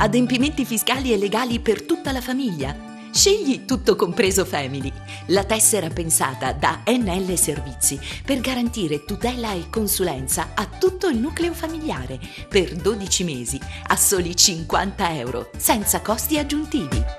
Adempimenti fiscali e legali per tutta la famiglia. Scegli Tutto Compreso Family, la tessera pensata da NL Servizi per garantire tutela e consulenza a tutto il nucleo familiare per 12 mesi a soli 50 euro, senza costi aggiuntivi.